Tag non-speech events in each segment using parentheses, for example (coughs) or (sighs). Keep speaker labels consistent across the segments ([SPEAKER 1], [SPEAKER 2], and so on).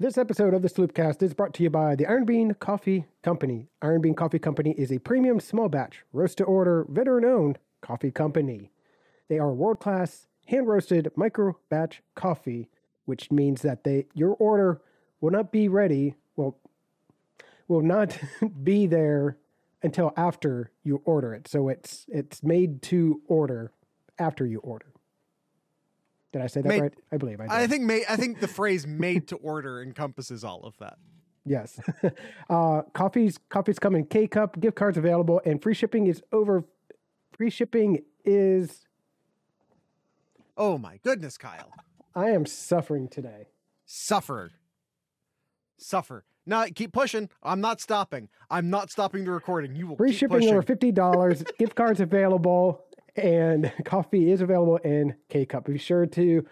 [SPEAKER 1] This episode of the Sloopcast is brought to you by the Iron Bean Coffee Company. Iron Bean Coffee Company is a premium small batch, roast to order, veteran owned coffee company. They are world class, hand roasted micro batch coffee, which means that they your order will not be ready, well, will not (laughs) be there until after you order it. So it's it's made to order after you order. Did I say that
[SPEAKER 2] Made-
[SPEAKER 1] right? I believe I did.
[SPEAKER 2] I think ma- I think the phrase "made to order" encompasses all of that.
[SPEAKER 1] Yes. (laughs) uh, coffees coffees come in K cup, gift cards available, and free shipping is over. Free shipping is.
[SPEAKER 2] Oh my goodness, Kyle,
[SPEAKER 1] I am suffering today.
[SPEAKER 2] suffer, suffer. No, keep pushing. I'm not stopping. I'm not stopping the recording. You will
[SPEAKER 1] Free shipping
[SPEAKER 2] pushing.
[SPEAKER 1] over fifty dollars. (laughs) gift cards available, and (laughs) coffee is available in K cup. Be sure to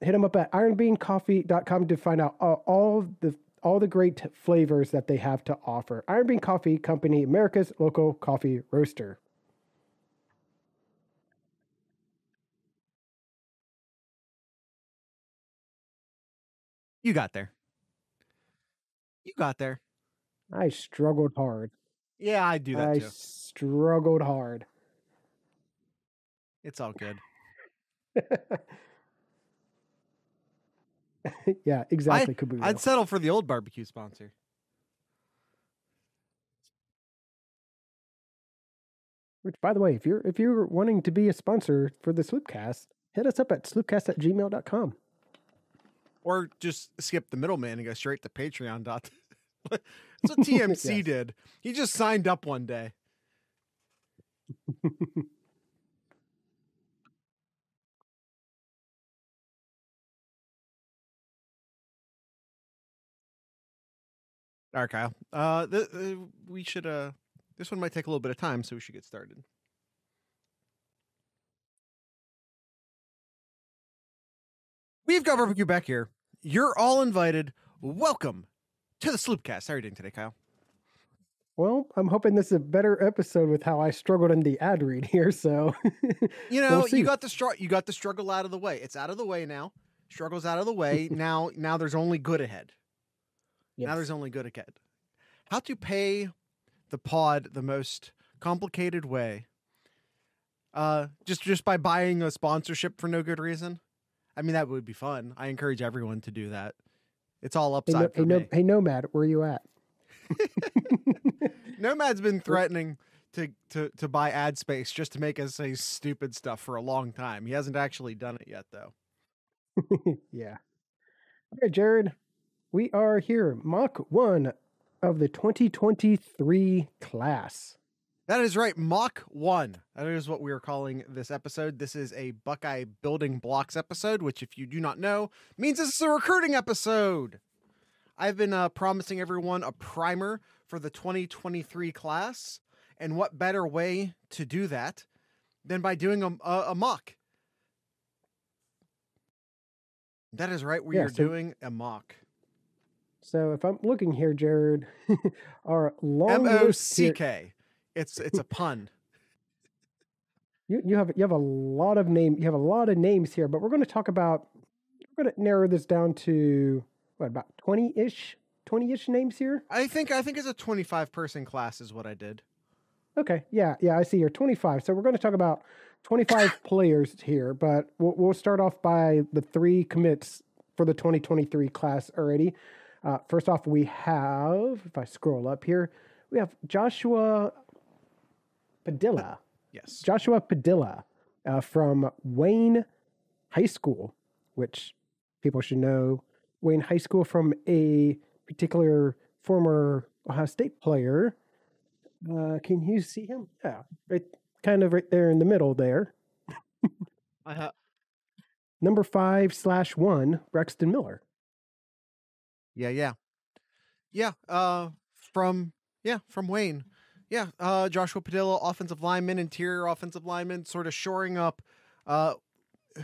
[SPEAKER 1] hit them up at ironbeancoffee.com to find out all, all the all the great flavors that they have to offer. Iron Bean Coffee Company, America's local coffee roaster.
[SPEAKER 2] You got there. You got there.
[SPEAKER 1] I struggled hard.
[SPEAKER 2] Yeah, I do that
[SPEAKER 1] I
[SPEAKER 2] too.
[SPEAKER 1] struggled hard.
[SPEAKER 2] It's all good. (laughs)
[SPEAKER 1] yeah, exactly, Kabuto.
[SPEAKER 2] I'd settle for the old barbecue sponsor.
[SPEAKER 1] Which, by the way, if you're if you're wanting to be a sponsor for the Sloopcast, hit us up at sloopcast at gmail.com.
[SPEAKER 2] Or just skip the middleman and go straight to Patreon. Dot. (laughs) That's what TMC (laughs)
[SPEAKER 1] Yes.
[SPEAKER 2] did. He just signed up one day. All right, Kyle. Uh, th- uh, we should. Uh, this one might take a little bit of time, so we should get started. We've got barbecue back here. You're all invited. Welcome to the Sloopcast. How are you doing today, Kyle?
[SPEAKER 1] Well, I'm hoping this is a better episode with how I struggled in the ad read here. So, (laughs)
[SPEAKER 2] You
[SPEAKER 1] We'll
[SPEAKER 2] know, you got the str- you got the struggle out of the way. It's out of the way now. Struggle's out of the way. (laughs) now now there's only good ahead. Now there's only good ahead. How to pay the pod the most complicated way. Uh just just by buying a sponsorship for no good reason. I mean that would be fun. I encourage everyone to do that. It's all
[SPEAKER 1] hey,
[SPEAKER 2] upside
[SPEAKER 1] no,
[SPEAKER 2] for
[SPEAKER 1] hey, no, hey, Nomad, where are you at? (laughs) (laughs)
[SPEAKER 2] Nomad's been threatening to, to to buy ad space just to make us say stupid stuff for a long time. He hasn't actually done it yet though. (laughs)
[SPEAKER 1] yeah. Okay, Jared, we are here, Mach 1 of the 2023 class.
[SPEAKER 2] That is right, Mach 1. That is what we are calling this episode. This is a Buckeye Building Blocks episode, which, if you do not know, means this is a recruiting episode. I've been uh, promising everyone a primer for the 2023 class, and what better way to do that than by doing a, a, a mock? That is right, we
[SPEAKER 1] Yeah,
[SPEAKER 2] are
[SPEAKER 1] so-
[SPEAKER 2] doing a mock.
[SPEAKER 1] So, if I'm looking here, Jared, (laughs) our long
[SPEAKER 2] M O C K. It's it's a pun.
[SPEAKER 1] You, you have you have a lot of name you have a lot of names here, but we're going to talk about we're going to narrow this down to what about 20-ish 20-ish names here.
[SPEAKER 2] I think I think it's a 25 person class is what I did.
[SPEAKER 1] Okay. Yeah. Yeah. I see you're 25. So we're going to talk about 25 (coughs) players here, but we'll, we'll start off by the three commits for the 2023 class already. Uh, first off, we have, if I scroll up here, we have Joshua Padilla.
[SPEAKER 2] Yes.
[SPEAKER 1] Joshua Padilla uh, from Wayne High School, which people should know. Wayne High School from a particular former Ohio State player. Uh, can you see him? Yeah, right, kind of right there in the middle there.
[SPEAKER 2] I ha-
[SPEAKER 1] Number five slash one, Braxton Miller.
[SPEAKER 2] Yeah, yeah. Yeah, uh from yeah, from Wayne. Yeah, uh Joshua Padilla, offensive lineman, interior offensive lineman, sort of shoring up uh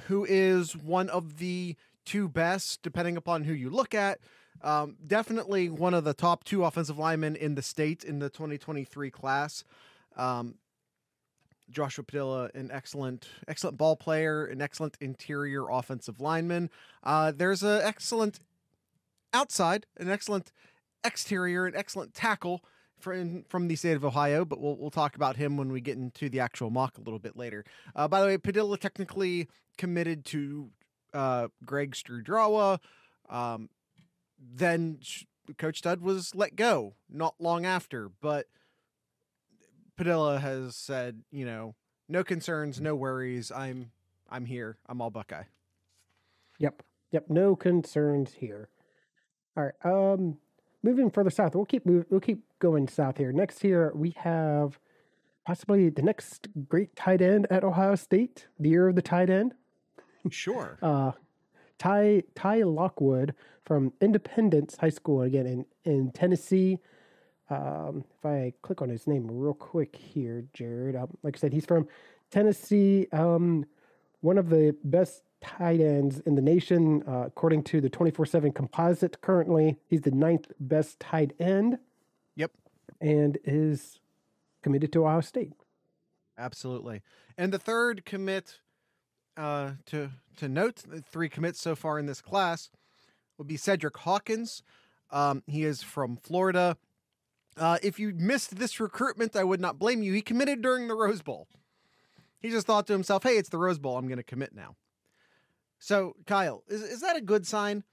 [SPEAKER 2] who is one of the two best, depending upon who you look at. Um, definitely one of the top two offensive linemen in the state in the 2023 class. Um, Joshua Padilla, an excellent, excellent ball player, an excellent interior offensive lineman. Uh, there's an excellent outside, an excellent exterior, an excellent tackle from from the state of Ohio, but we'll we'll talk about him when we get into the actual mock a little bit later. Uh, by the way, Padilla technically committed to uh, Greg Studrawa. Um, then Coach Stud was let go not long after, but Padilla has said, you know, no concerns, no worries. I'm I'm here. I'm all Buckeye.
[SPEAKER 1] Yep. Yep. No concerns here. All right. Um, moving further south, we'll keep move, we'll keep going south here. Next here we have possibly the next great tight end at Ohio State, the year of the tight end.
[SPEAKER 2] Sure.
[SPEAKER 1] uh, Ty Ty Lockwood from Independence High School again in in Tennessee. Um, if I click on his name real quick here, Jared, um, like I said, he's from Tennessee. Um, one of the best tight ends in the nation, uh, according to the 24 7 composite currently. He's the ninth best tight end.
[SPEAKER 2] Yep.
[SPEAKER 1] And is committed to Ohio State.
[SPEAKER 2] Absolutely. And the third commit uh, to to note, the three commits so far in this class would be Cedric Hawkins. Um, he is from Florida. Uh, if you missed this recruitment, I would not blame you. He committed during the Rose Bowl. He just thought to himself, "Hey, it's the Rose Bowl. I'm going to commit now." So, Kyle, is is that a good sign?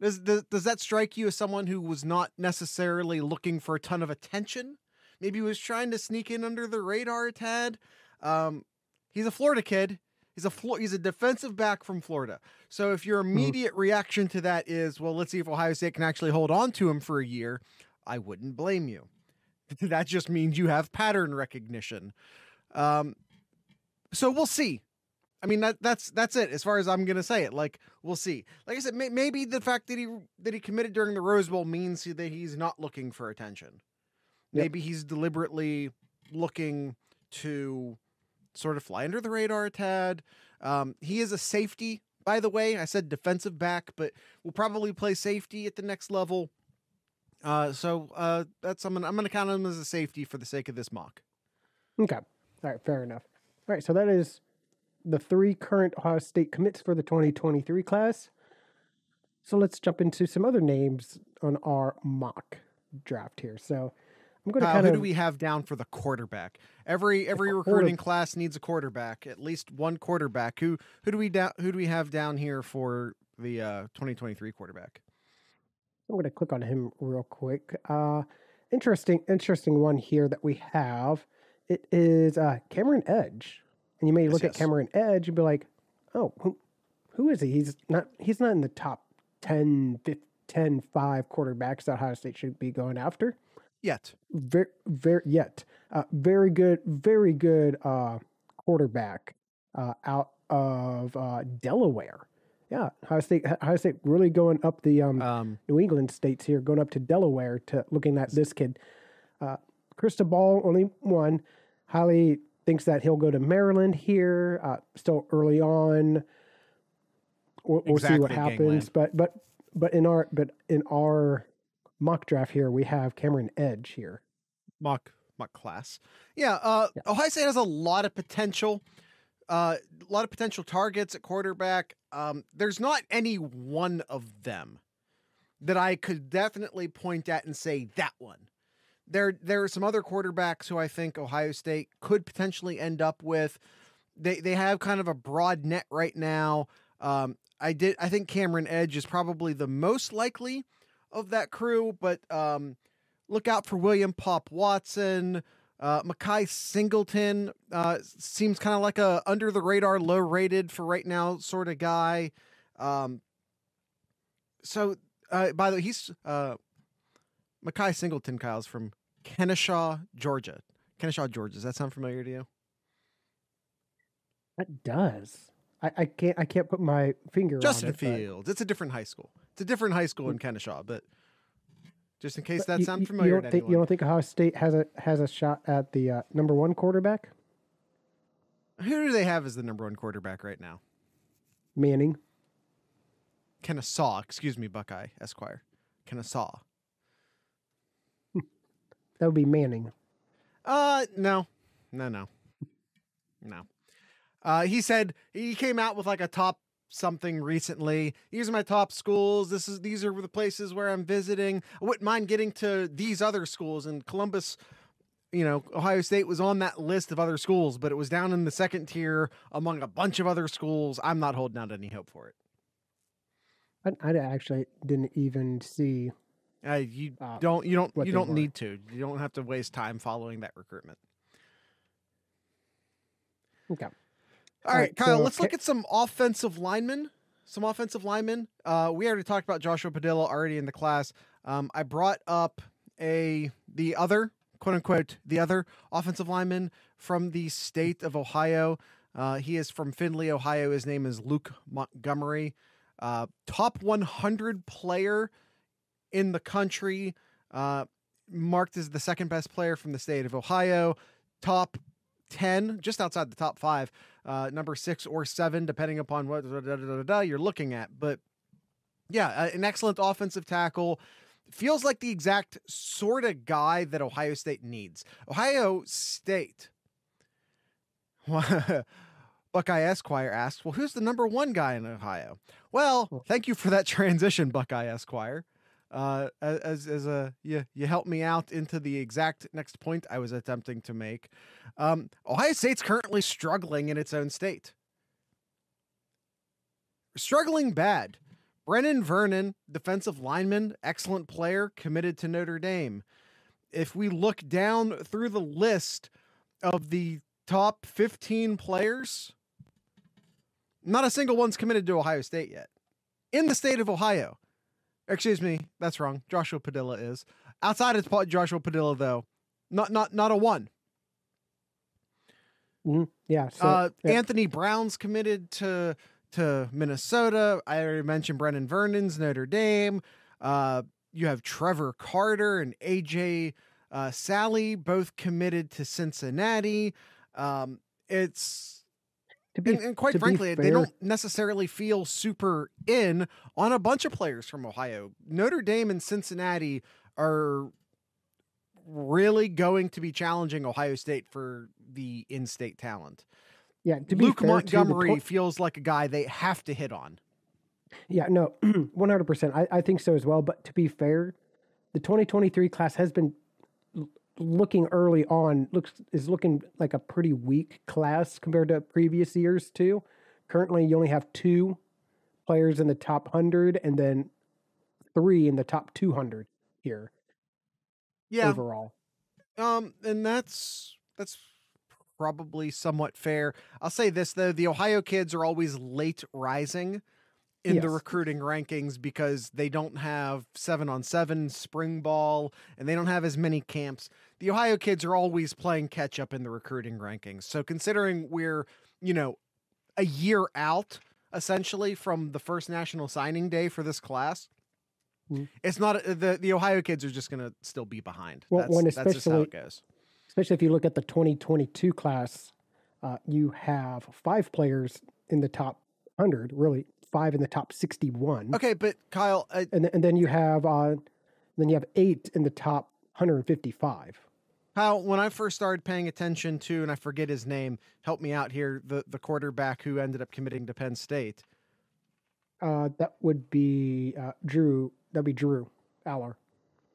[SPEAKER 2] Does, does does that strike you as someone who was not necessarily looking for a ton of attention? Maybe was trying to sneak in under the radar a tad. Um, he's a Florida kid. He's a he's a defensive back from Florida. So if your mm-hmm. immediate mm-hmm. reaction to that is, well, let's see if Ohio State can actually hold on to him for a year, I wouldn't blame you. (laughs) that just means you have pattern recognition. Um, so we'll see. I mean that that's that's it as far as I'm gonna say it. Like we'll see. Like I said, may, maybe the fact that he that he committed during the Rose Bowl means that he's not looking for attention. Yep. Maybe he's deliberately looking to sort of fly under the radar a tad. Um, he is a safety, by the way. I said defensive back, but will probably play safety at the next level. Uh, so uh, that's I'm gonna, I'm gonna count him as a safety for the sake of this mock.
[SPEAKER 1] Okay. All right. Fair enough. All right. So that is the three current Ohio State commits for the 2023 class. So let's jump into some other names on our mock draft here. So
[SPEAKER 2] I'm going to uh, kind who of. Who do we have down for the quarterback? Every every recruiting class needs a quarterback, at least one quarterback. Who who do we down? Who do we have down here for the uh, 2023 quarterback?
[SPEAKER 1] I'm going to click on him real quick. Uh, interesting, interesting one here that we have. It is uh, Cameron Edge, and you may yes, look yes. at Cameron Edge and be like, "Oh, who, who is he? He's not. He's not in the top 10, 15, 10, 5 quarterbacks that Ohio State should be going after."
[SPEAKER 2] Yet.
[SPEAKER 1] Very, very yet. Uh, very good, very good uh, quarterback uh, out of uh, Delaware. Yeah, Ohio State, Ohio State really going up the um, um, New England states here, going up to Delaware to looking at this kid. Uh, Ball only one. Highly thinks that he'll go to Maryland here. Uh, still early on. We'll, we'll exactly, see what happens, but but but in our but in our mock draft here, we have Cameron Edge here.
[SPEAKER 2] Mock mock class. Yeah, uh, yeah. Ohio State has a lot of potential. Uh, a lot of potential targets at quarterback. Um, there's not any one of them that I could definitely point at and say that one. There, there are some other quarterbacks who I think Ohio State could potentially end up with. They they have kind of a broad net right now. Um, I did. I think Cameron Edge is probably the most likely of that crew, but um, look out for William Pop Watson. Uh, Makai Singleton uh, seems kind of like a under the radar, low rated for right now sort of guy. Um, so, uh, by the way, he's uh, Makai Singleton. Kyle's from Kennesaw, Georgia. Kennesaw, Georgia. Does that sound familiar to you?
[SPEAKER 1] That does. I, I can't. I can't put my finger.
[SPEAKER 2] Justin
[SPEAKER 1] on it,
[SPEAKER 2] Fields. But... It's a different high school. It's a different high school in Kennesaw, but just in case that sounds familiar.
[SPEAKER 1] You don't, think, you don't think Ohio State has a has a shot at the uh, number one quarterback?
[SPEAKER 2] Who do they have as the number one quarterback right now?
[SPEAKER 1] Manning.
[SPEAKER 2] Kennesaw, excuse me, Buckeye Esquire. Kennesaw.
[SPEAKER 1] That would be Manning.
[SPEAKER 2] Uh, no, no, no, no. Uh, he said he came out with like a top something recently. These are my top schools. This is these are the places where I'm visiting. I wouldn't mind getting to these other schools. And Columbus, you know, Ohio State was on that list of other schools, but it was down in the second tier among a bunch of other schools. I'm not holding out any hope for it.
[SPEAKER 1] I, I actually didn't even see.
[SPEAKER 2] Uh, you
[SPEAKER 1] Uh,
[SPEAKER 2] don't you don't you don't
[SPEAKER 1] were.
[SPEAKER 2] need to. You don't have to waste time following that recruitment.
[SPEAKER 1] Okay.
[SPEAKER 2] All right,
[SPEAKER 1] right,
[SPEAKER 2] Kyle,
[SPEAKER 1] so
[SPEAKER 2] let's look at some offensive linemen. Some offensive linemen. Uh, we already talked about Joshua Padilla already in the class. Um, I brought up a the other quote unquote the other offensive lineman from the state of Ohio. Uh, he is from Findlay, Ohio. His name is Luke Montgomery. Uh, top 100 player in the country. Uh, marked as the second best player from the state of Ohio. Top 10, just outside the top five, uh, number six or seven, depending upon what da, da, da, you're looking at. But yeah, uh, an excellent offensive tackle. Feels like the exact sort of guy that Ohio State needs. Ohio State. (laughs) Buckeye Esquire asks, well, who's the number one guy in Ohio? Well, thank you for that (laughs) transition, Buckeye Esquire. Uh, as as a you you helped me out into the exact next point I was attempting to make. Um, Ohio State's currently struggling in its own state. Struggling bad. Brennan Vernon, defensive lineman, excellent player, committed to Notre Dame. If we look down through the list of the top 15 players, not a single one's committed to Ohio State yet. In the state of Ohio. Excuse me, that's wrong. Joshua Padilla is. Outside of Joshua Padilla, though, not not not a one.
[SPEAKER 1] Mhm. Yeah. So
[SPEAKER 2] uh,
[SPEAKER 1] yeah.
[SPEAKER 2] Anthony Brown's committed to to Minnesota. I already mentioned Brennan Vernon's Notre Dame. Uh, you have Trevor Carter and AJ uh, Sally both committed to Cincinnati. Um, it's
[SPEAKER 1] be
[SPEAKER 2] and, and quite frankly, they don't necessarily feel super in on a bunch of players from Ohio. Notre Dame and Cincinnati are really going to be challenging Ohio State for the in-state talent.
[SPEAKER 1] Yeah. To be
[SPEAKER 2] Luke
[SPEAKER 1] fair,
[SPEAKER 2] Montgomery feels like a guy they have to hit on.
[SPEAKER 1] Yeah, no, (clears throat) 100%. I, I think so as well. But to be fair, the 2023 class has been looking early on, looks is looking like a pretty weak class compared to previous years, too. Currently, you only have two players in the top 100 and then three in the top 200 here
[SPEAKER 2] Yeah,
[SPEAKER 1] overall.
[SPEAKER 2] Um, and that's that's probably somewhat fair. I'll say this though: the Ohio kids are always late rising in the recruiting rankings because they don't have seven on seven spring ball and they don't have as many camps. The Ohio kids are always playing catch up in the recruiting rankings. So considering we're, you know, a year out essentially from the first national signing day for this class.
[SPEAKER 1] Mhm.
[SPEAKER 2] It's not the the Ohio kids are just going to still be behind.
[SPEAKER 1] Well,
[SPEAKER 2] that's,
[SPEAKER 1] when
[SPEAKER 2] that's just how
[SPEAKER 1] especially-
[SPEAKER 2] it goes.
[SPEAKER 1] Especially if you look at the 2022 class, uh, you have five players in the top 100, really five in the top 61.
[SPEAKER 2] Okay, but Kyle, uh,
[SPEAKER 1] and th- and then you have uh, then you have eight in the top 155.
[SPEAKER 2] Kyle, when I first started paying attention to, and I forget his name, help me out here, the the quarterback who ended up committing to Penn State.
[SPEAKER 1] Uh, that would be uh, Drew. That'd be Drew Allar.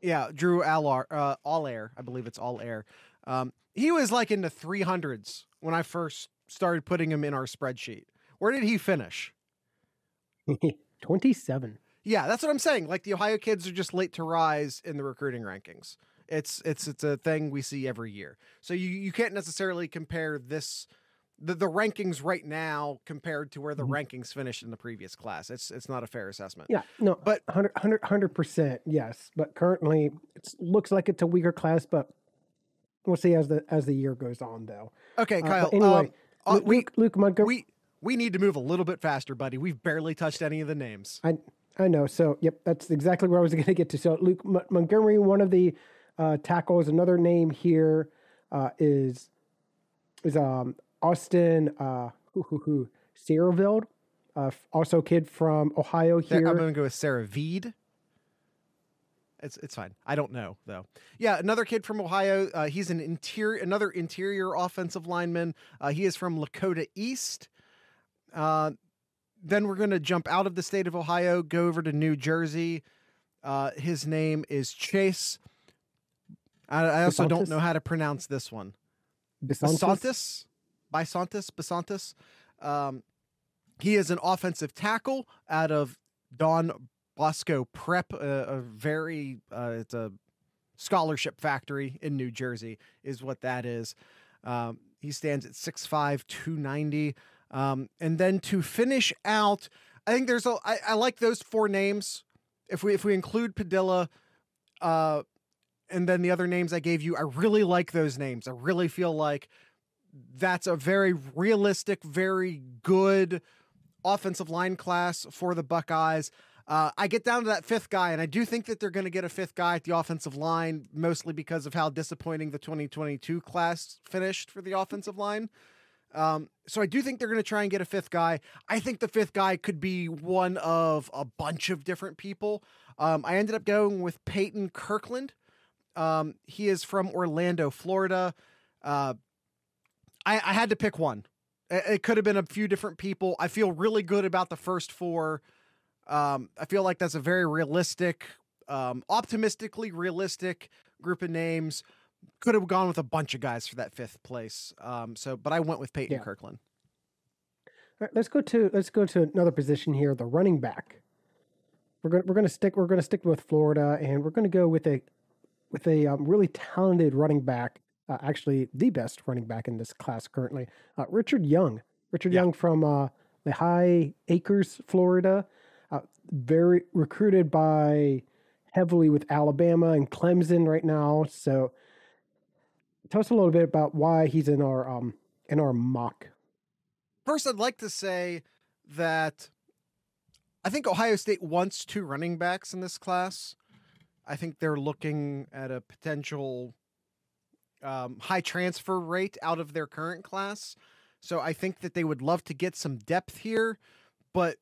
[SPEAKER 2] Yeah, Drew Allar, uh, All Air, I believe it's All Air. Um, he was like in the 300s when I first started putting him in our spreadsheet. Where did he finish? (laughs)
[SPEAKER 1] 27.
[SPEAKER 2] Yeah, that's what I'm saying. Like the Ohio kids are just late to rise in the recruiting rankings. It's it's it's a thing we see every year. So you you can't necessarily compare this the, the rankings right now compared to where the
[SPEAKER 1] Mhm.
[SPEAKER 2] rankings finished in the previous class. It's it's not a fair assessment.
[SPEAKER 1] Yeah, no,
[SPEAKER 2] But-
[SPEAKER 1] 100 percent yes. But currently, it looks like it's a weaker class. But we'll see as the as the year goes on, though.
[SPEAKER 2] Okay,
[SPEAKER 1] Uh,
[SPEAKER 2] Kyle.
[SPEAKER 1] anyway,
[SPEAKER 2] um, uh,
[SPEAKER 1] Luke,
[SPEAKER 2] we
[SPEAKER 1] Luke,
[SPEAKER 2] we we need to move a little bit faster, buddy. We've barely touched any of the names.
[SPEAKER 1] I I know. So, yep, that's exactly where I was going to get to. So, Luke Mon- Montgomery, one of the uh, tackles. Another name here uh, is is um Austin uh who who who Siereveld, uh, also a kid from Ohio here.
[SPEAKER 2] I'm going to go with Sarah Veed. It's it's fine. I don't know though. Yeah, another kid from Ohio. Uh, he's an interior, another interior offensive lineman. Uh, he is from Lakota East. Uh, then we're going to jump out of the state of Ohio, go over to New Jersey. Uh, his name is Chase. I, I also don't know how to pronounce this one.
[SPEAKER 1] Bisontis?
[SPEAKER 2] Bisontis? Bisontis? Um, he is an offensive tackle out of Don Bosco Prep, a, a very, uh, it's a scholarship factory in New Jersey, is what that is. Um, he stands at 6'5, 290. Um, and then to finish out, I think there's a, I, I like those four names. If we, if we include Padilla, uh, and then the other names I gave you, I really like those names. I really feel like that's a very realistic, very good offensive line class for the Buckeyes. Uh, I get down to that fifth guy, and I do think that they're going to get a fifth guy at the offensive line, mostly because of how disappointing the 2022 class finished for the offensive line. Um, so I do think they're going to try and get a fifth guy. I think the fifth guy could be one of a bunch of different people. Um, I ended up going with Peyton Kirkland. Um, he is from Orlando, Florida. Uh, I, I had to pick one. It, it could have been a few different people. I feel really good about the first four. Um, I feel like that's a very realistic, um, optimistically realistic group of names. Could have gone with a bunch of guys for that fifth place. Um, so, but I went with Peyton
[SPEAKER 1] Yeah.
[SPEAKER 2] Kirkland.
[SPEAKER 1] All right, let's go to let's go to another position here, the running back. We're gonna we're gonna stick we're gonna stick with Florida, and we're gonna go with a with a um, really talented running back, uh, actually the best running back in this class currently, uh, Richard Young. Richard
[SPEAKER 2] Yeah.
[SPEAKER 1] Young from uh, Lehigh Acres, Florida, uh, very recruited by heavily with Alabama and Clemson right now. So, tell us a little bit about why he's in our um in our mock.
[SPEAKER 2] First, I'd like to say that I think Ohio State wants two running backs in this class. I think they're looking at a potential um, high transfer rate out of their current class. So I think that they would love to get some depth here, but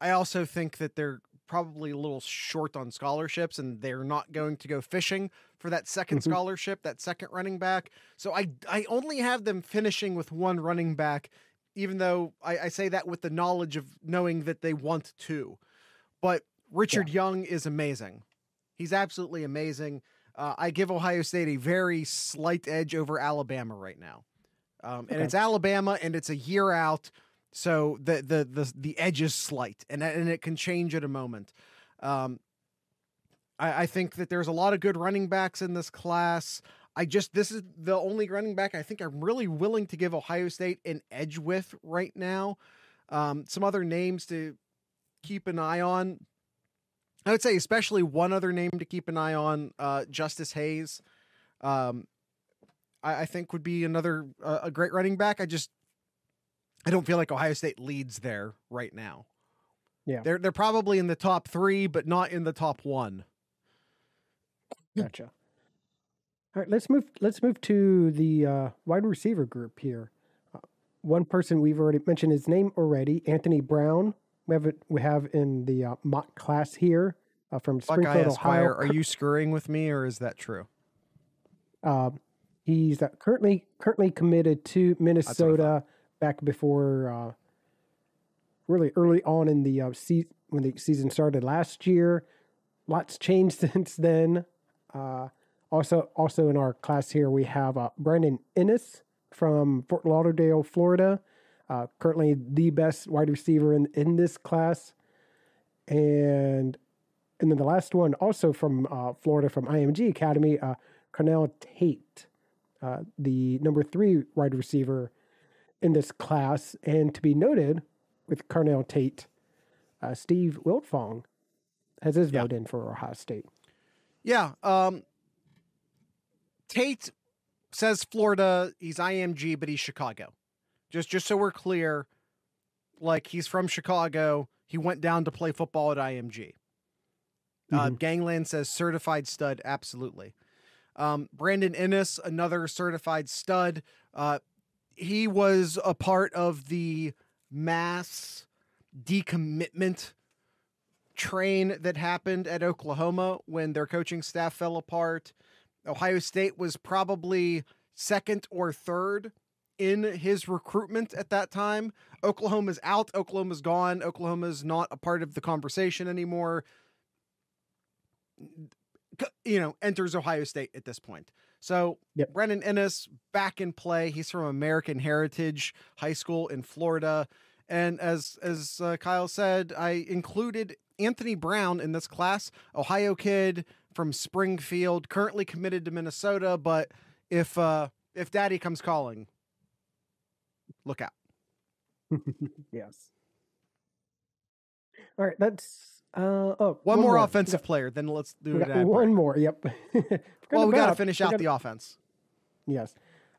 [SPEAKER 2] I also think that they're probably a little short on scholarships and they're not going to go fishing for that 2nd
[SPEAKER 1] Mhm.
[SPEAKER 2] scholarship, that second running back. So I I only have them finishing with one running back, even though I, I say that with the knowledge of knowing that they want two. But Richard Young is amazing. He's absolutely amazing. Uh, I give Ohio State a very slight edge over Alabama right now, um, and
[SPEAKER 1] Okay.
[SPEAKER 2] it's Alabama, and it's a year out, so the the the the edge is slight, and and it can change at a moment. Um, I, I think that there's a lot of good running backs in this class. I just this is the only running back I think I'm really willing to give Ohio State an edge with right now. Um, some other names to keep an eye on. I would say especially one other name to keep an eye on, uh, Justice Hayes. Um, I, I think would be another uh, a great running back. I just I don't feel like Ohio State leads there right now.
[SPEAKER 1] Yeah.
[SPEAKER 2] they're they're probably in the top three, but not in the top one.
[SPEAKER 1] Gotcha. All right, let's move. Let's move to the uh, wide receiver group here. Uh, one person we've already mentioned his name already, Anthony Brown. We have it. We have in the uh, mock class here uh, from
[SPEAKER 2] Buckeye
[SPEAKER 1] Springfield,
[SPEAKER 2] Esquire,
[SPEAKER 1] Ohio.
[SPEAKER 2] are you screwing with me, or is that true?
[SPEAKER 1] Uh, he's uh, currently currently committed to Minnesota. Back before, uh, really early on in the uh, se- when the season started last year. Lots changed (laughs) since then. Uh, also, also in our class here we have uh, Brandon Inniss from Fort Lauderdale, Florida. Uh, currently the best wide receiver in in this class, and and then the last one also from uh, Florida from IMG Academy, uh, Carnell Tate, uh, the number three wide receiver in this class. And to be noted with Carnell Tate, uh, Steve Wiltfong has his
[SPEAKER 2] Yeah.
[SPEAKER 1] vote in for Ohio State.
[SPEAKER 2] Yeah. Um, Tate says Florida. He's IMG, but he's Chicago. Just just so we're clear, like he's from Chicago. He went down to play football at IMG. Uh, Gangland says certified stud. Absolutely. Um, Brandon Inniss, another certified stud. Uh, he was a part of the mass decommitment train that happened at Oklahoma when their coaching staff fell apart. Ohio State was probably second or third in his recruitment at that time. Oklahoma's out, Oklahoma's gone, Oklahoma's not a part of the conversation anymore. You know, enters Ohio State at this point. So
[SPEAKER 1] Yep.
[SPEAKER 2] Brennan Inniss back in play. He's from American Heritage High School in Florida, and as as uh, Kyle said, I included Anthony Brown in this class, Ohio kid from Springfield, currently committed to Minnesota. But if uh, if Daddy comes calling, look out. (laughs)
[SPEAKER 1] yes. All right, that's uh oh
[SPEAKER 2] One, more,
[SPEAKER 1] We
[SPEAKER 2] offensive player, then let's do it.
[SPEAKER 1] one
[SPEAKER 2] break.
[SPEAKER 1] more. Yep. (laughs)
[SPEAKER 2] Well, we got to finish out
[SPEAKER 1] gotta-
[SPEAKER 2] the offense.
[SPEAKER 1] Yes.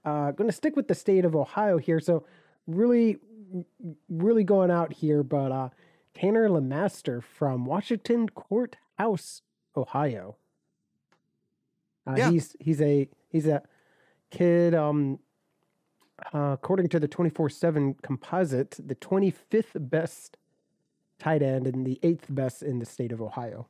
[SPEAKER 1] Uh, going to stick with the state of Ohio here. So, really, really going out here, but uh, Tanner Lemaster from Washington Courthouse, Ohio. Uh,
[SPEAKER 2] Yeah.
[SPEAKER 1] He's he's a he's a kid. Um, uh, according to the twenty four seven composite, the twenty fifth best tight end and the eighth best in the state of Ohio.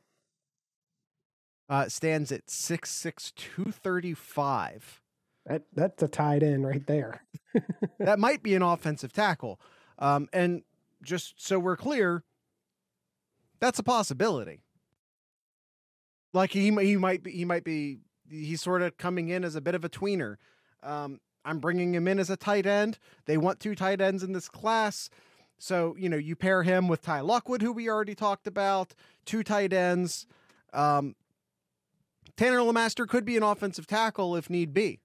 [SPEAKER 2] Uh, stands at six six two thirty five.
[SPEAKER 1] That that's a tight end right there. (laughs)
[SPEAKER 2] that might be an offensive tackle. Um, and just so we're clear, that's a possibility. Like he he might be he might be he's sort of coming in as a bit of a tweener. Um, I'm bringing him in as a tight end. They want two tight ends in this class. So, you know, you pair him with Ty Lockwood, who we already talked about, two tight ends. Um, Tanner Lemaster could be an offensive tackle if need be.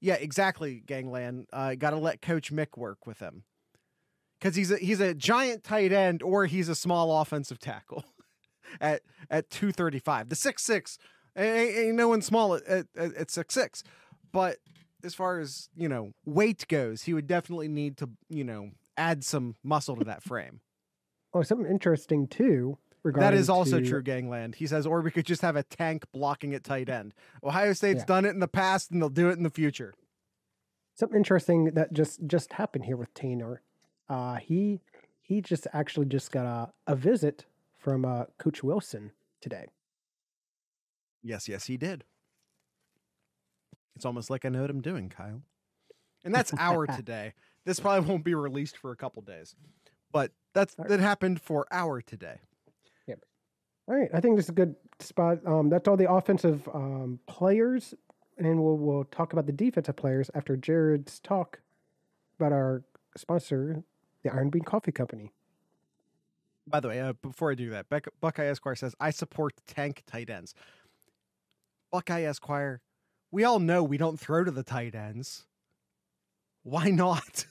[SPEAKER 2] Yeah, exactly, Gangland. Uh, Got to let Coach Mick work with him because he's a he's a giant tight end or he's a small offensive tackle (laughs) at at two thirty five. The six six ain't, ain't no one small at, at, at six six, but as far as you know weight goes, he would definitely need to you know add some muscle to that frame.
[SPEAKER 1] Oh, something interesting too.
[SPEAKER 2] that is also
[SPEAKER 1] to-
[SPEAKER 2] true, Gangland. He says, or we could just have a tank blocking at tight end. Ohio State's
[SPEAKER 1] Yeah.
[SPEAKER 2] done it in the past, and they'll do it in the future.
[SPEAKER 1] something interesting that just just happened here with Tanner. Uh, he he just actually just got a, a visit from uh, Coach Wilson today.
[SPEAKER 2] Yes, yes, he did. It's almost like I know what I'm doing, Kyle. And that's our (laughs) today. This probably won't be released for a couple days, but that's that happened for our today. Yep.
[SPEAKER 1] All right, I think this is a good spot. Um, that's all the offensive um, players, and we'll we'll talk about the defensive players after Jared's talk about our sponsor, the Iron Bean Coffee Company.
[SPEAKER 2] By the way, uh, before I do that, Beck, Buckeye Esquire says I support tank tight ends. Buckeye Esquire, we all know we don't throw to the tight ends. Why not?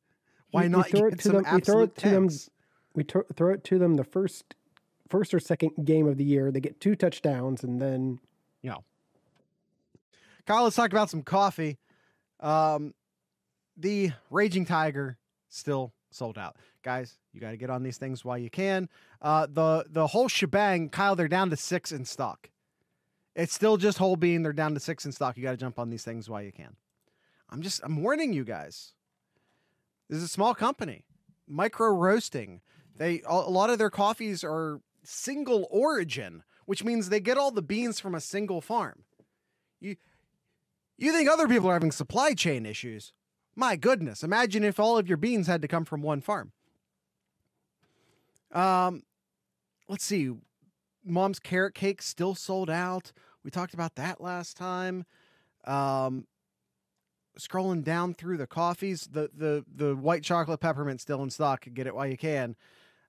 [SPEAKER 2] (laughs) Why
[SPEAKER 1] We- we
[SPEAKER 2] not
[SPEAKER 1] throw it to them- we throw it to them? We thro- throw it to them the first first or second game of the year. They get two touchdowns, and then yeah.
[SPEAKER 2] Kyle, let's talk about some coffee. Um, the Raging Tiger still sold out, guys. You got to get on these things while you can. Uh, the the whole shebang, Kyle. They're down to six in stock. It's still just whole bean. They're down to six in stock. You got to jump on these things while you can. I'm just I'm warning you guys. This is a small company, micro roasting. They a lot of their coffees are single origin, which means they get all the beans from a single farm. You you think other people are having supply chain issues? My goodness, imagine if all of your beans had to come from one farm. Um, let's see. Mom's carrot cake still sold out. We talked about that last time. Um, scrolling down through the coffees, the the the white chocolate peppermint still in stock. Get it while you can.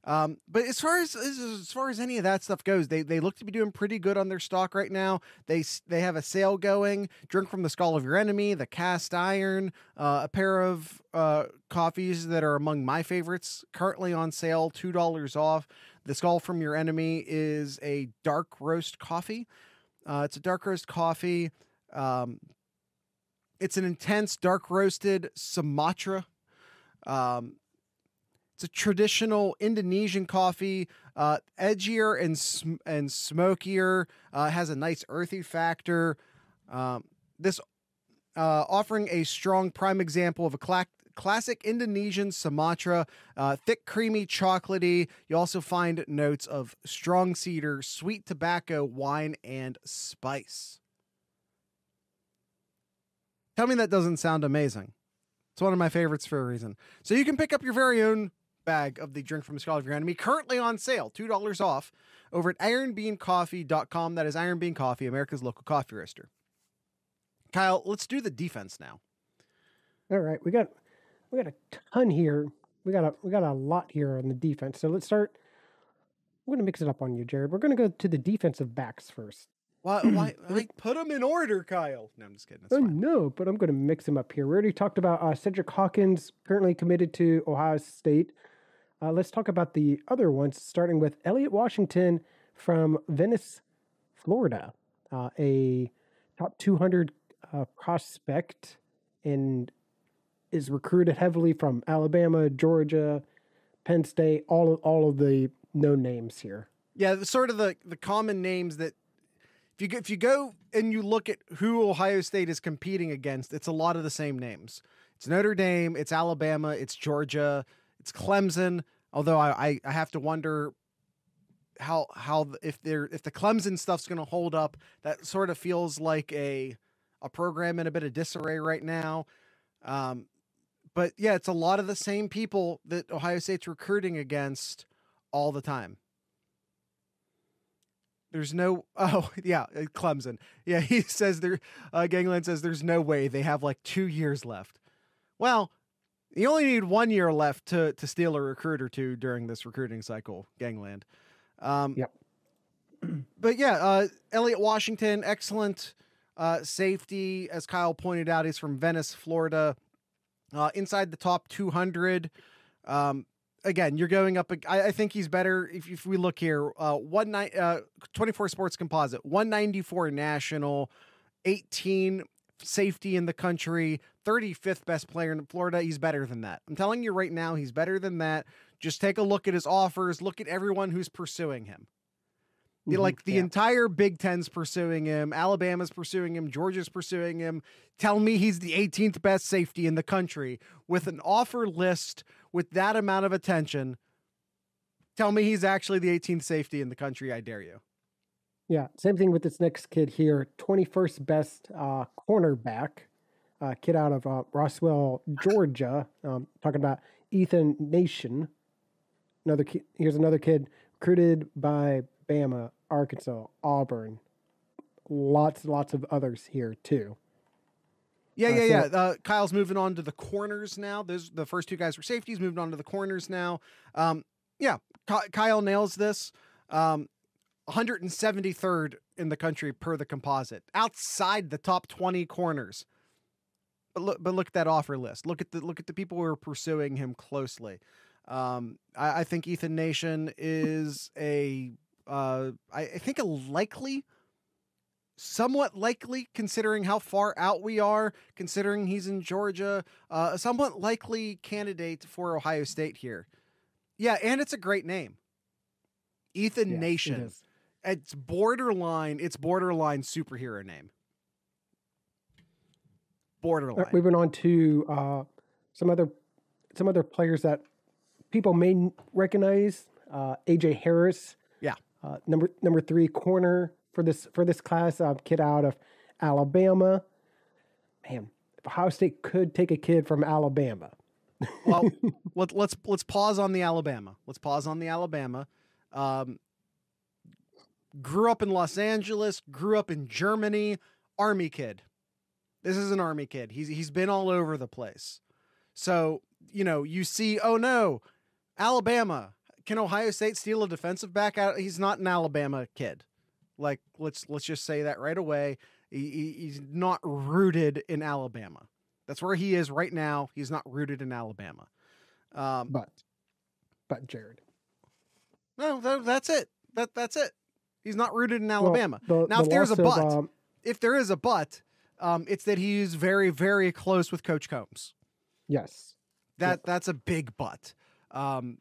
[SPEAKER 2] Um, but as far as, as far as any of that stuff goes, they they look to be doing pretty good on their stock right now. They they have a sale going. Drink from the skull of your enemy, the cast iron, uh, a pair of uh, coffees that are among my favorites, currently on sale, two dollars off. The skull from your enemy is a dark roast coffee. Uh, it's a dark roast coffee. Um, it's an intense dark roasted Sumatra. Um, it's a traditional Indonesian coffee, uh, edgier and sm- and smokier. Uh, has a nice earthy factor. Um, this uh, offering a strong prime example of a cla- classic Indonesian Sumatra, uh, thick, creamy, chocolatey. You also find notes of strong cedar, sweet tobacco, wine, and spice. Tell me that doesn't sound amazing. It's one of my favorites for a reason. So you can pick up your very own bag of the drink from the Skull of Your Enemy, currently on sale, $2 off, over at ironbeancoffee.com. That is Iron Bean Coffee, America's local coffee roaster. Kyle, let's do the defense now.
[SPEAKER 1] All right, we got we got a ton here. We got a we got a lot here on the defense. So let's start. We're gonna mix it up on you, Jared. We're gonna go to the defensive backs first.
[SPEAKER 2] Why? (clears throat) Why? I put them in order, Kyle. No, I'm just kidding.
[SPEAKER 1] Oh
[SPEAKER 2] fine.
[SPEAKER 1] no, but I'm gonna mix them up here. We already talked about uh, Cedric Hawkins, currently committed to Ohio State. Uh, let's talk about the other ones, starting with Elliot Washington from Venice, Florida, uh, a top 200 uh, prospect, and is recruited heavily from Alabama, Georgia, Penn State, all of, all of the known names here.
[SPEAKER 2] Yeah, sort of the the common names that if you go, if you go and you look at who Ohio State is competing against, it's a lot of the same names. It's Notre Dame, it's Alabama, it's Georgia, it's Clemson. Although I I, I have to wonder how how if they're if the Clemson stuff's going to hold up. That sort of feels like a a program in a bit of disarray right now. Um, but yeah, it's a lot of the same people that Ohio State's recruiting against all the time. There's no (laughs) oh yeah uh, Clemson yeah (laughs) he says there uh, Gangland says there's no way they have like two years left. Well, you only need one year left to to steal a recruit or two during this recruiting cycle, Gangland. Um,
[SPEAKER 1] Yep. (clears throat)
[SPEAKER 2] But yeah, uh, Elliot Washington, excellent uh, safety, as Kyle pointed out, he's from Venice, Florida. Uh, inside the top 200. Um, again, you're going up. I, I think he's better if, if we look here. Uh, one nine, uh, 24 Sports Composite, 194 national, 18 safety in the country, 35th best player in Florida. He's better than that. I'm telling you right now, he's better than that. Just take a look at his offers. Look at everyone who's pursuing him.
[SPEAKER 1] Mhm,
[SPEAKER 2] Like the
[SPEAKER 1] yeah.
[SPEAKER 2] entire Big Ten's pursuing him, Alabama's pursuing him, Georgia's pursuing him. Tell me he's the 18th best safety in the country with an offer list with that amount of attention. Tell me he's actually the 18th safety in the country. I dare you.
[SPEAKER 1] Yeah, same thing with this next kid here. 21st best uh, cornerback, uh, kid out of uh, Roswell, Georgia. Um, talking about Ethan Nation. Another ki- here's another kid recruited by Bama, Arkansas, Auburn. Lots, lots of others here too.
[SPEAKER 2] Yeah,
[SPEAKER 1] Uh,
[SPEAKER 2] yeah,
[SPEAKER 1] so-
[SPEAKER 2] yeah. Uh, Kyle's moving on to the corners now. Those the first two guys were safeties. Moving on to the corners now. Um, yeah, Kyle nails this. Um, 173rd in the country per the composite, outside the top 20 corners. But look, but look at that offer list. Look at the look at the people who are pursuing him closely. Um, I, I think Ethan Nation is a uh, I, I think a likely somewhat likely considering how far out we are, considering he's in Georgia, uh, a somewhat likely candidate for Ohio State here. Yeah, and it's a great name. Ethan
[SPEAKER 1] it
[SPEAKER 2] Nation.
[SPEAKER 1] is.
[SPEAKER 2] It's borderline, it's borderline superhero name. Borderline.
[SPEAKER 1] right, moving on to uh, some other some other players that people may recognize. Uh, AJ Harris,
[SPEAKER 2] Yeah.
[SPEAKER 1] uh, number number three corner for this for this class. Uh, kid out of Alabama. Man, Ohio State could take a kid from Alabama. (laughs)
[SPEAKER 2] well, let, let's let's pause on the Alabama. Let's pause on the Alabama. Um, grew up in Los Angeles. Grew up in Germany. Army kid. This is an army kid. He's he's been all over the place. So you know you see. Oh no, Alabama. Can Ohio State steal a defensive back out? He's not an Alabama kid. Like let's let's just say that right away. He, he- he's not rooted in Alabama. That's where he is right now. He's not rooted in Alabama. Um,
[SPEAKER 1] But but Jared.
[SPEAKER 2] no, tha- that's it. That that's it. He's not rooted in
[SPEAKER 1] Well,
[SPEAKER 2] Alabama.
[SPEAKER 1] the-
[SPEAKER 2] Now,
[SPEAKER 1] the
[SPEAKER 2] if there's a
[SPEAKER 1] loss of,
[SPEAKER 2] but,
[SPEAKER 1] um,
[SPEAKER 2] if there is a but, um, it's that he's very very close with Coach Coombs.
[SPEAKER 1] yes.
[SPEAKER 2] That that's a big but. Um,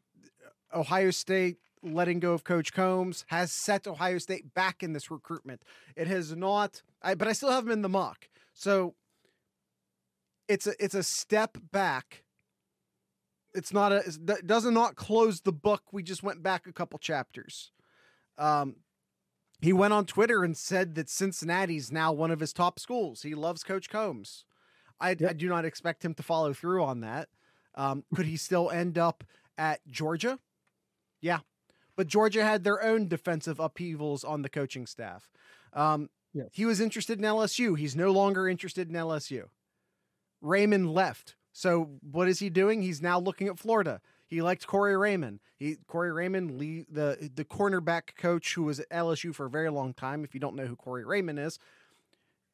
[SPEAKER 2] Ohio State letting go of Coach Coombs has set Ohio State back in this recruitment. It has not. I, but I still have him in the mock. So it's a it's a step back. It's not a it does not not close the book. We just went back a couple chapters. Um, he went on Twitter and said that Cincinnati's now one of his top schools. He loves Coach Coombs. I,
[SPEAKER 1] Yep.
[SPEAKER 2] I do not expect him to follow through on that. Um, could he still end up at Georgia? Yeah, but Georgia had their own defensive upheavals on the coaching staff. Um,
[SPEAKER 1] Yes.
[SPEAKER 2] He was interested in LSU. He's no longer interested in LSU. Raymond left. So what is he doing? He's now looking at Florida. He liked Corey Raymond. He Corey Raymond, Lee, the the cornerback coach who was at LSU for a very long time. If you don't know who Corey Raymond is,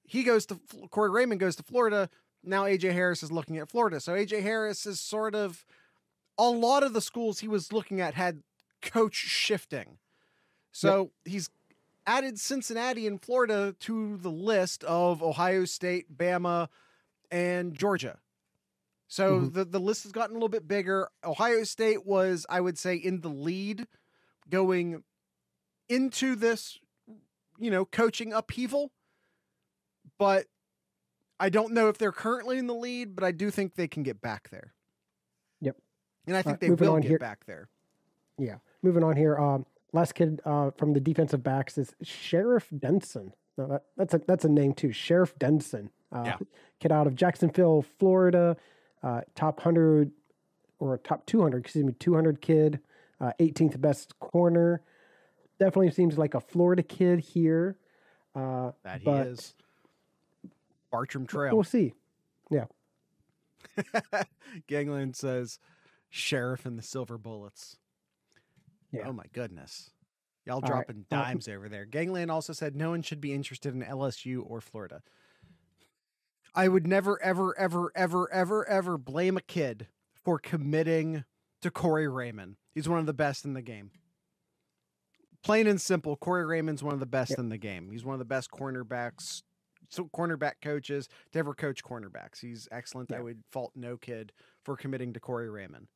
[SPEAKER 2] he goes to Corey Raymond goes to Florida. Now AJ Harris is looking at Florida. So AJ Harris is sort of a lot of the schools he was looking at had coach shifting. So he's added Cincinnati and Florida to the list of Ohio State, Bama, and Georgia. So
[SPEAKER 1] Mhm.
[SPEAKER 2] the, the list has gotten a little bit bigger. Ohio State was, I would say, in the lead going into this, you know, coaching upheaval. But I don't know if they're currently in the lead, but I do think they can get back there. And I think
[SPEAKER 1] right,
[SPEAKER 2] they will
[SPEAKER 1] on
[SPEAKER 2] get
[SPEAKER 1] here.
[SPEAKER 2] back there.
[SPEAKER 1] Yeah. Moving on here. Um, last kid uh, from the defensive backs is Sharif Denson. No, that, that's a that's a name too. Sharif Denson. Uh,
[SPEAKER 2] Yeah.
[SPEAKER 1] Kid out of Jacksonville, Florida. Uh, top hundred or top two hundred. Excuse me, two hundred kid. Uh, 18th best corner. Definitely seems like a Florida kid here. Uh,
[SPEAKER 2] That he is. Bartram Trail.
[SPEAKER 1] We'll see. Yeah. (laughs)
[SPEAKER 2] Gangland says, Sheriff and the Silver Bullets.
[SPEAKER 1] Yeah.
[SPEAKER 2] Oh my goodness. y'all dropping
[SPEAKER 1] uh,
[SPEAKER 2] dimes over there. Gangland also said no one should be interested in LSU or Florida. I would never, ever, ever, ever, ever, ever blame a kid for committing to Corey Raymond. He's one of the best in the game. Plain and simple, Corey Raymond's one of the best
[SPEAKER 1] Yep.
[SPEAKER 2] in the game. He's one of the best cornerbacks, so cornerback coaches to ever coach cornerbacks. He's excellent. I would fault no kid for committing to Corey Raymond.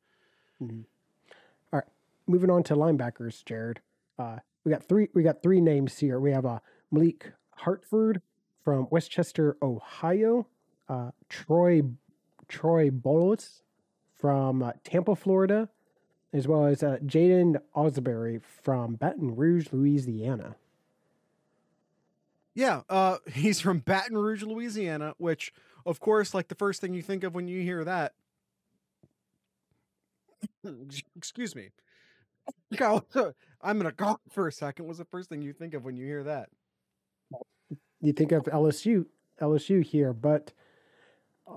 [SPEAKER 1] Moving on to linebackers, Jared. Uh, we got three. We got three names here. We have uh, Malik Hartford from Westchester, Ohio. Uh, Troy Troy Bowles from uh, Tampa, Florida, as well as uh, Jaiden Ausberry from Baton Rouge, Louisiana.
[SPEAKER 2] Yeah, uh, (laughs) he's from Baton Rouge, Louisiana, which, of course, like the first thing you think of when you hear that. (laughs) Excuse me. (laughs) I'm gonna cough for a second. What's the first thing you think of when you hear that?
[SPEAKER 1] You think of LSU, LSU here, but uh,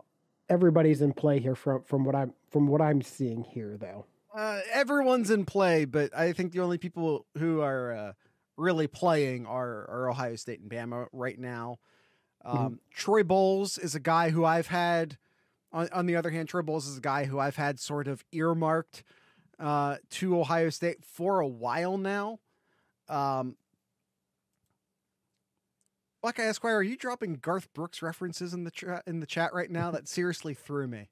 [SPEAKER 1] everybody's in play here from from what I'm from what I'm seeing here, though.
[SPEAKER 2] Uh, everyone's in play, but I think the only people who are uh, really playing are, are Ohio State and Bama right now. Um,
[SPEAKER 1] Mhm.
[SPEAKER 2] Troy Bowles is a guy who I've had. On, on the other hand, Troy Bowles is a guy who I've had sort of earmarked uh, to Ohio State for a while now. Um, Buckeye Esquire, are you dropping Garth Brooks references in the chat in the chat right now? That seriously threw me.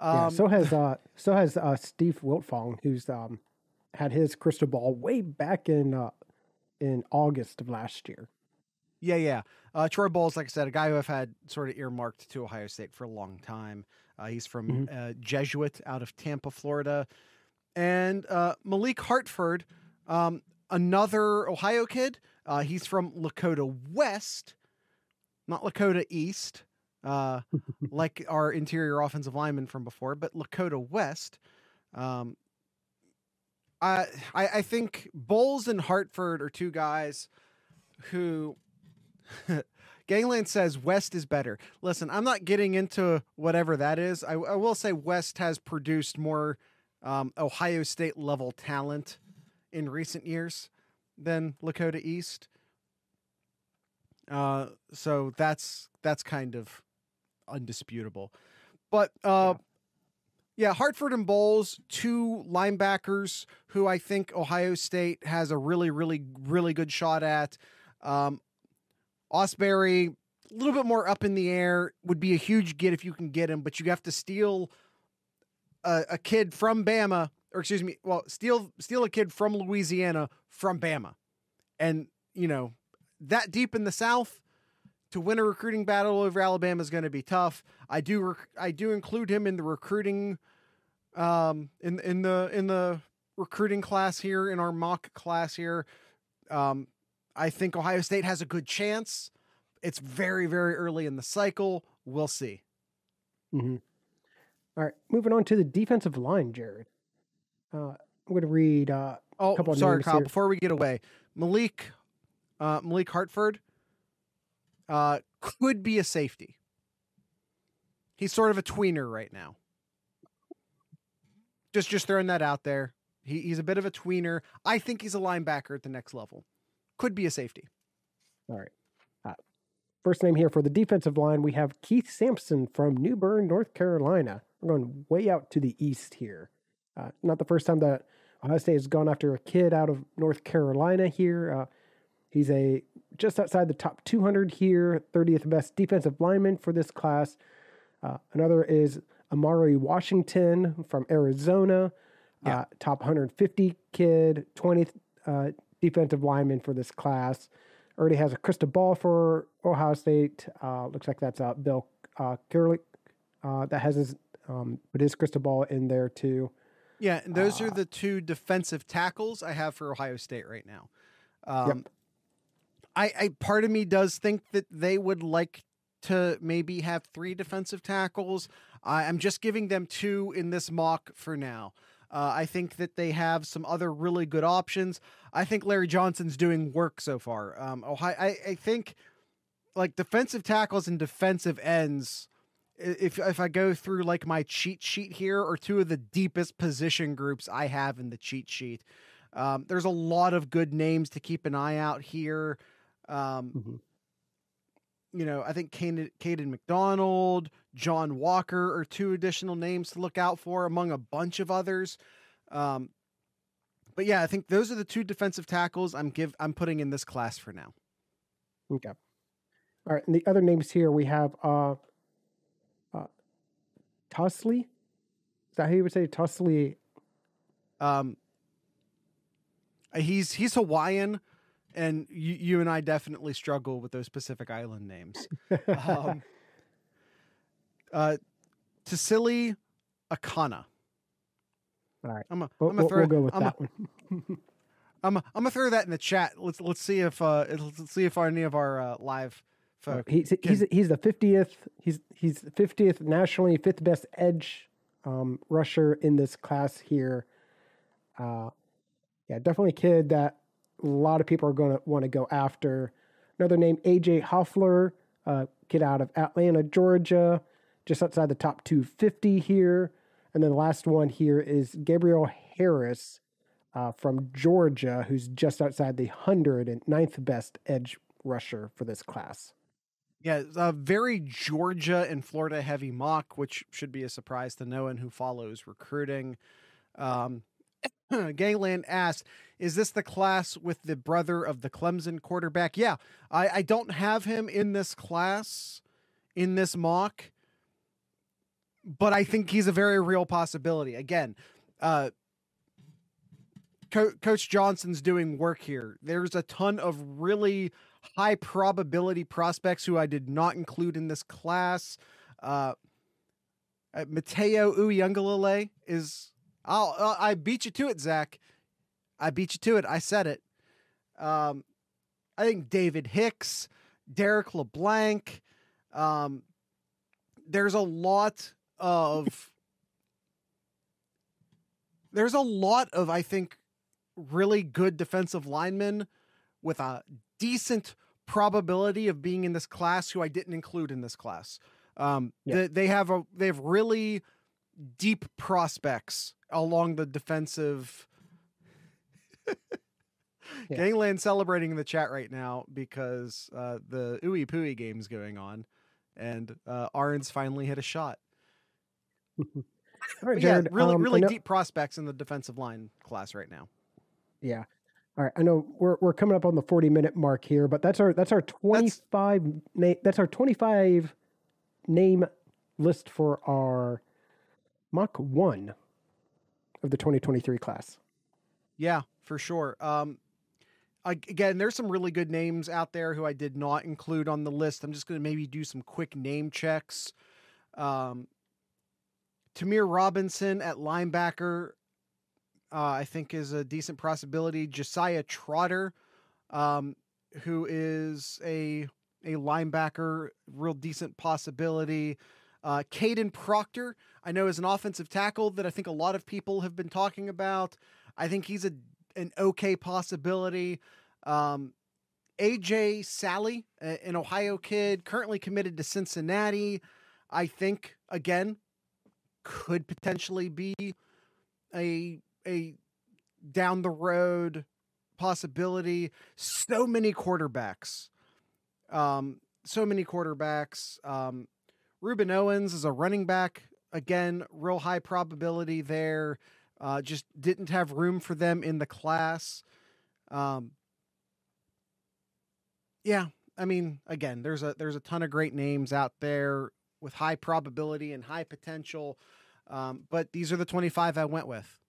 [SPEAKER 1] yeah.
[SPEAKER 2] Um,
[SPEAKER 1] So has uh so has uh Steve Wiltfong, who's um had his crystal ball way back in uh in August of last year.
[SPEAKER 2] Yeah, yeah. Uh, Troy Bowles, like I said, a guy who I've had sort of earmarked to Ohio State for a long time. Uh, he's from uh, Jesuit out of Tampa, Florida. And uh, Malik Hartford, um, another Ohio kid. Uh, he's from Lakota West, not Lakota East, uh, (laughs) like our interior offensive lineman from before, but Lakota West. Um, I, I I think Bowles and Hartford are two guys who (laughs) Gangland says West is better. Listen, I'm not getting into whatever that is. I, I will say West has produced more um, Ohio State level talent in recent years than Lakota East. Uh, so that's that's kind of undisputable. But uh, yeah, Hartford and Bowles, two linebackers who I think Ohio State has a really, really, really good shot at. Um, Ausberry, a little bit more up in the air, would be a huge get if you can get him, but you have to steal a, a kid from Bama, or excuse me, well, steal steal a kid from Louisiana from Bama, and you know that deep in the South to win a recruiting battle over Alabama is going to be tough. I do rec- I do include him in the recruiting, um, in in the in the recruiting class here in our mock class here. Um, I think Ohio State has a good chance. It's very, very early in the cycle. We'll see.
[SPEAKER 1] hmm All right, moving on to the defensive line, Jared. Uh, I'm going to read. Uh,
[SPEAKER 2] Oh,
[SPEAKER 1] Couple of
[SPEAKER 2] sorry, Kyle.
[SPEAKER 1] here.
[SPEAKER 2] Before we get away, Malik, uh, Malik Hartford, uh, could be a safety. He's sort of a tweener right now. Just, just throwing that out there. He, he's a bit of a tweener. I think he's a linebacker at the next level. Could be a safety.
[SPEAKER 1] all right. Uh, first name here for the defensive line, we have Keith Sampson from New Bern, North Carolina. We're going way out to the east here. Uh, not the first time that Ohio State has gone after a kid out of North Carolina here. Uh, he's a just outside the top 200 here, 30th best defensive lineman for this class. Uh, another is Amari Washington from Arizona,
[SPEAKER 2] Yeah.
[SPEAKER 1] uh, top 150 kid, 20th uh, defensive lineman for this class. Already has a crystal ball for Ohio State. Uh, looks like that's uh, Bill uh, Kurelic uh, that has his um, put his crystal ball in there too.
[SPEAKER 2] Yeah, and those are
[SPEAKER 1] Uh,
[SPEAKER 2] the two defensive tackles I have for Ohio State right now. Um, I, I part of me does think that they would like to maybe have three defensive tackles. I, I'm just giving them two in this mock for now. Uh, I think that they have some other really good options. I think Larry Johnson's doing work so far. Um, Ohio, I, I think like defensive tackles and defensive ends if if I go through like my cheat sheet here are two of the deepest position groups I have in the cheat sheet. Um, there's a lot of good names to keep an eye out here. Um,
[SPEAKER 1] Mhm.
[SPEAKER 2] You know, I think Kayden, Kayden McDonald, John Walker are two additional names to look out for among a bunch of others. Um, but yeah, I think those are the two defensive tackles I'm give I'm putting in this class for now.
[SPEAKER 1] Okay. All right. And the other names here we have uh, uh, Tusley. Is that how you would say Tusley?
[SPEAKER 2] Um, he's he's Hawaiian, and you you and I definitely struggle with those Pacific Island names. Um, (laughs) (laughs) uh, Tausili Akana.
[SPEAKER 1] All right.
[SPEAKER 2] I'm a,
[SPEAKER 1] We'll,
[SPEAKER 2] I'm gonna throw
[SPEAKER 1] we'll go with
[SPEAKER 2] I'm a-
[SPEAKER 1] that one. (laughs)
[SPEAKER 2] I'm a, I'm gonna throw that in the chat. Let's let's see if uh let's see if any of our uh, live
[SPEAKER 1] Uh,
[SPEAKER 2] folk.
[SPEAKER 1] he's he's he's the fiftieth. He's he's the fiftieth nationally, fifth best edge um, rusher in this class here. Uh, yeah, definitely a kid that a lot of people are going to want to go after. Another name, AJ Hoffler, uh, kid out of Atlanta, Georgia, just outside the top 250 here. And then the last one here is Gabriel Harris uh, from Georgia, who's just outside the 109th best edge rusher for this class.
[SPEAKER 2] Yeah, a very Georgia and Florida heavy mock, which should be a surprise to no one who follows recruiting. Um, (coughs) Gangland asked, "Is this the class with the brother of the Clemson quarterback?" Yeah, I, I don't have him in this class, in this mock, but I think he's a very real possibility. Again, uh, Co- Coach Johnson's doing work here. There's a ton of really high probability prospects who I did not include in this class. Uh, uh, Matayo Uiagalelei is. I'll, uh, I beat you to it, Zach. I beat you to it. I said it. Um, I think David Hicks, Derek LeBlanc. Um, there's a lot of. (laughs) There's a lot of I think really good defensive linemen with a decent probability of being in this class who I didn't include in this class. Um,
[SPEAKER 1] Yeah.
[SPEAKER 2] they, they have a they have really deep prospects along the defensive. (laughs)
[SPEAKER 1] Yeah.
[SPEAKER 2] Gangland celebrating in the chat right now because uh, the Ooey Pooey game's going on, and uh, Arns finally hit a shot. (laughs)
[SPEAKER 1] All right, Jared.
[SPEAKER 2] yeah, really,
[SPEAKER 1] um,
[SPEAKER 2] really
[SPEAKER 1] know-
[SPEAKER 2] deep prospects in the defensive line class right now.
[SPEAKER 1] Yeah. All right. I know we're we're coming up on the 40 minute mark here, but that's our that's our 25 na- that's our 25 name list for our mock 1 of the 2023 class.
[SPEAKER 2] Yeah, for sure. Um, ag- again, there's some really good names out there who I did not include on the list. I'm just going to maybe do some quick name checks. Um, Tamir Robinson at linebacker, uh, I think is a decent possibility. Josiah Trotter, um, who is a a linebacker, real decent possibility. Uh, Kadyn Proctor, I know, is an offensive tackle that I think a lot of people have been talking about. I think he's a an okay possibility. Um, AJ Sally, an Ohio kid, currently committed to Cincinnati. I think again could potentially be a a down the road possibility. So many quarterbacks. Um, so many quarterbacks. Um, Rueben Owens is a running back. Again, real high probability there. Uh, just didn't have room for them in the class. Um, yeah, I mean, again, there's a there's a ton of great names out there with high probability and high potential. Um, but these are the 25 I went with.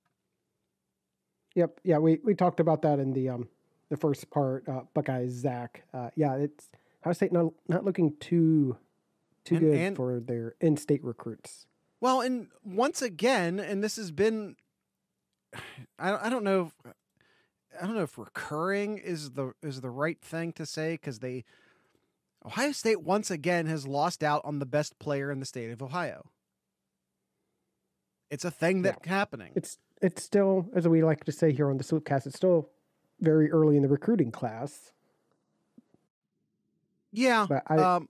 [SPEAKER 1] Yep. Yeah, we, we talked about that in the um the first part. Uh, Buckeyes Zach. Uh, yeah, it's Ohio State not not looking too too and, good and, for their in-state recruits.
[SPEAKER 2] Well, and once again, and this has been, (sighs) I I don't know, if, I don't know if recurring is the is the right thing to say because they Ohio State once again has lost out on the best player in the state of Ohio. It's a thing that's yeah. happening.
[SPEAKER 1] It's it's still, as we like to say here on the Sloopcast, it's still very early in the recruiting class.
[SPEAKER 2] Yeah, but I, um,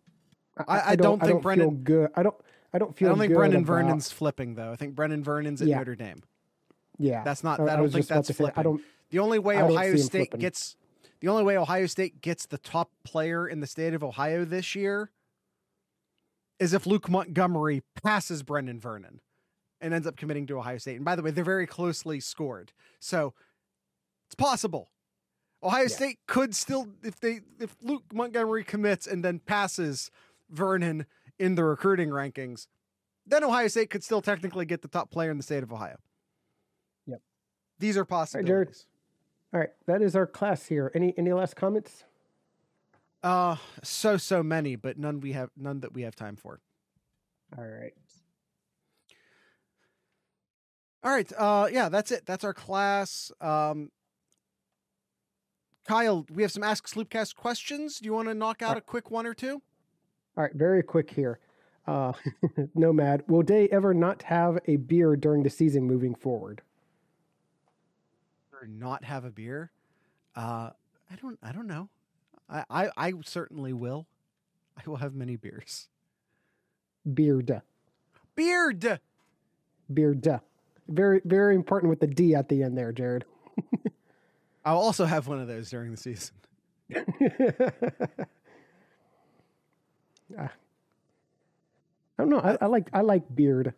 [SPEAKER 2] I, I, I, don't, don't, think I don't Brenan
[SPEAKER 1] feel good. I don't. I don't feel.
[SPEAKER 2] I don't think Brenan about, Vernon's flipping though. I think Brenan Vernon's at yeah. Notre Dame.
[SPEAKER 1] Yeah,
[SPEAKER 2] that's not. I, don't think that's flipping. Say, I don't. The only way Ohio State flipping. gets the only way Ohio State gets the top player in the state of Ohio this year is if Luke Montgomery passes Brenan Vernon and ends up committing to Ohio State. And by the way, they're very closely scored. So it's possible. Ohio yeah. State could still if they if Luke Montgomery commits and then passes Vernon in the recruiting rankings, then Ohio State could still technically get the top player in the state of Ohio.
[SPEAKER 1] Yep.
[SPEAKER 2] These are possibilities.
[SPEAKER 1] All right, All right. that is our class here. Any any last comments?
[SPEAKER 2] Uh so so many, but none we have none that we have time for.
[SPEAKER 1] All right.
[SPEAKER 2] All right. Uh, yeah, that's it. That's our class. Um, Kyle, we have some Ask Sloopcast questions. Do you want to knock out a quick one or two?
[SPEAKER 1] All right, very quick here. Uh, (laughs) Nomad, will Day ever not have a beer during the season moving forward?
[SPEAKER 2] Or not have a beer? Uh, I don't. I don't know. I, I, I certainly will. (laughs) I will have many beers.
[SPEAKER 1] Beard.
[SPEAKER 2] Beard.
[SPEAKER 1] Beard. Very, very important with the D at the end there, Jared. (laughs)
[SPEAKER 2] I'll also have one of those during the season.
[SPEAKER 1] Uh, I don't know. I, I, like I like Beard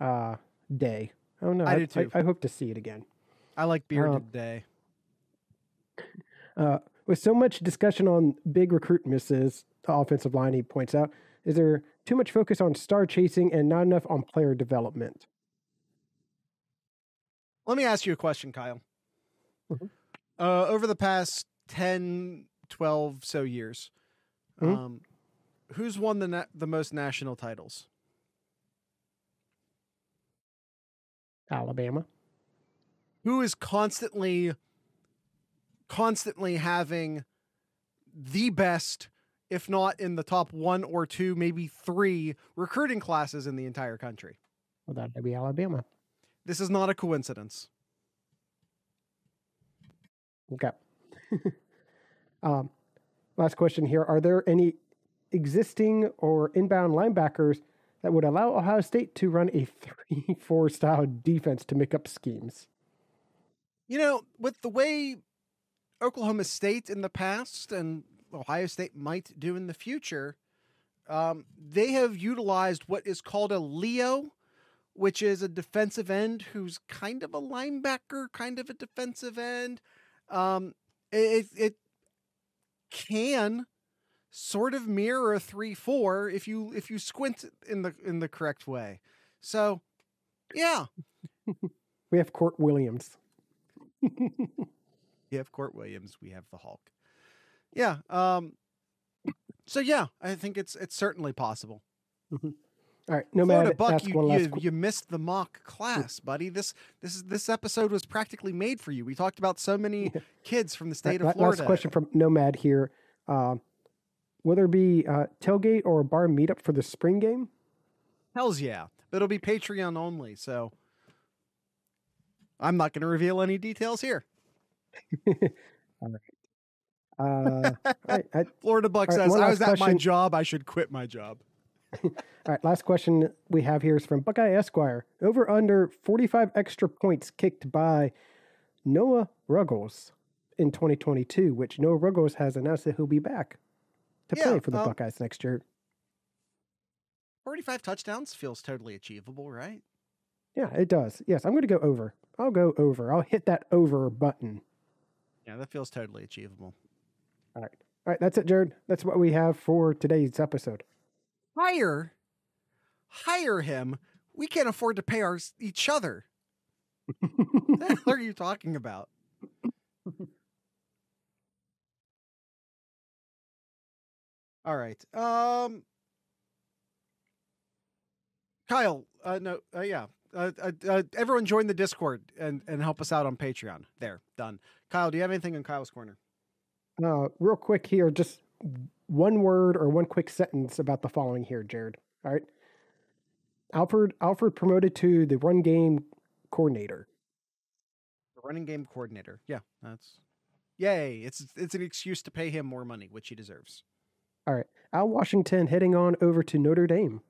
[SPEAKER 1] uh, Day. I don't know. I, I do too. I, I, hope to see it again.
[SPEAKER 2] I like Beard uh, Day.
[SPEAKER 1] Uh, with so much discussion on big recruit misses, the offensive line, he points out, is there too much focus on star chasing and not enough on player development?
[SPEAKER 2] Let me ask you a question, Kyle. Mm-hmm. Uh, over the past 10, 12 so years, mm-hmm. um, who's won the na- the most national titles?
[SPEAKER 1] Alabama.
[SPEAKER 2] Who is constantly constantly having the best, if not in the top one or two, maybe three recruiting classes in the entire country?
[SPEAKER 1] Well, that'd be Alabama.
[SPEAKER 2] This is not a coincidence.
[SPEAKER 1] Okay. (laughs) um, last question here. Are there any existing or inbound linebackers that would allow Ohio State to run a (laughs) 3 4 style defense to make up schemes?
[SPEAKER 2] You know, with the way Oklahoma State in the past and Ohio State might do in the future, um, they have utilized what is called a Leo which is a defensive end who's kind of a linebacker, kind of a defensive end. Um, it it can sort of mirror three four if you if you squint in the in the correct way. So, yeah,
[SPEAKER 1] we have Court Williams. (laughs)
[SPEAKER 2] we have Court Williams. We have the Hulk. Yeah. Um. So yeah, I think it's it's certainly possible.
[SPEAKER 1] Mm-hmm. All right, no matter
[SPEAKER 2] Buck, you, you, qu- you, missed the mock class, buddy. This this is this episode was practically made for you. We talked about so many (laughs) kids from the state
[SPEAKER 1] right,
[SPEAKER 2] of Florida.
[SPEAKER 1] Last question from Nomad here: uh, Will there be uh, tailgate or a bar meetup for the spring game?
[SPEAKER 2] Hell's yeah. But it'll be Patreon only, so I'm not going to reveal any details here. (laughs)
[SPEAKER 1] Uh, I, I,
[SPEAKER 2] Florida Buck
[SPEAKER 1] All right,
[SPEAKER 2] says, I was at my job. I should quit my job. (laughs)
[SPEAKER 1] all right, last question we have here is from Buckeye Esquire. Over under 45 extra points kicked by Noah Ruggles in 2022, which Noah Ruggles has announced that he'll be back to
[SPEAKER 2] Yeah,
[SPEAKER 1] play for the
[SPEAKER 2] um,
[SPEAKER 1] Buckeyes next year.
[SPEAKER 2] 45 touchdowns feels totally achievable, right?
[SPEAKER 1] Yeah, it does. Yes, I'm going to go over. I'll go over. I'll hit that over button.
[SPEAKER 2] Yeah, that feels totally achievable.
[SPEAKER 1] All right. All right, that's it, Jared. That's what we have for today's episode.
[SPEAKER 2] Hire, hire him. We can't afford to pay our each other. (laughs) What the hell are you talking about? (laughs) All right. Um Kyle, uh no, uh, yeah. Uh, uh, uh, everyone join the Discord and and help us out on Patreon. There, done. Kyle, do you have anything in Kyle's corner?
[SPEAKER 1] Uh, real quick here, just one word or one quick sentence about the following here, Jared. All right. Alford Alford promoted to the run game coordinator.
[SPEAKER 2] The running game coordinator. Yeah, that's Yay. It's it's an excuse to pay him more money, which he deserves.
[SPEAKER 1] Al Washington heading on over to Notre Dame.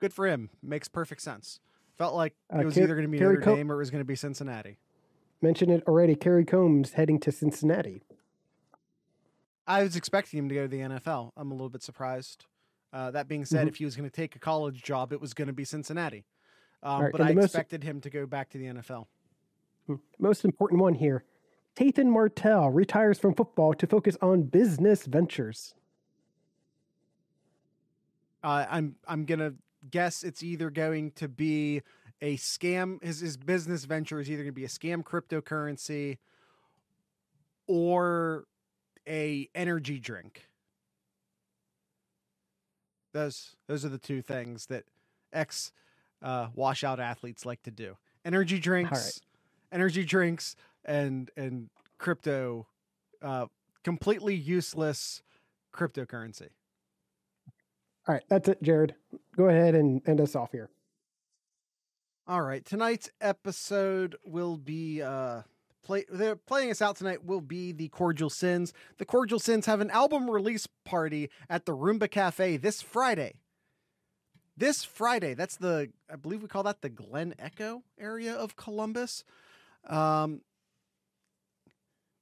[SPEAKER 2] Good for him. Makes perfect sense. Felt like
[SPEAKER 1] Uh,
[SPEAKER 2] it was
[SPEAKER 1] Car-
[SPEAKER 2] either going to be
[SPEAKER 1] Kerry
[SPEAKER 2] Notre
[SPEAKER 1] Co-
[SPEAKER 2] Dame or it was going to be Cincinnati.
[SPEAKER 1] Mentioned it already. Kerry Coombs heading to Cincinnati.
[SPEAKER 2] I was expecting him to go to the NFL. I'm a little bit surprised. Uh, that being said,
[SPEAKER 1] Mhm.
[SPEAKER 2] if he was going to take a college job, it was going to be Cincinnati. Um,
[SPEAKER 1] right,
[SPEAKER 2] but I
[SPEAKER 1] the most-
[SPEAKER 2] expected him to go back to the NFL.
[SPEAKER 1] Most important one here. Tathan Martell retires from football to focus on business ventures.
[SPEAKER 2] Uh, I'm I'm gonna guess it's either going to be a scam. His his business venture is either going to be a scam cryptocurrency or a energy drink. Those those are the two things that ex uh, washout athletes like to do: energy drinks, energy drinks, and and crypto, uh, completely useless cryptocurrency.
[SPEAKER 1] All right, that's it, Jared. Go ahead and end us off here.
[SPEAKER 2] All right, tonight's episode will be uh play they're playing us out tonight will be the Cordial Sins. The Cordial Sins have an album release party at the Rumba Cafe this Friday. This Friday, that's the I believe we call that the Glen Echo area of Columbus. Um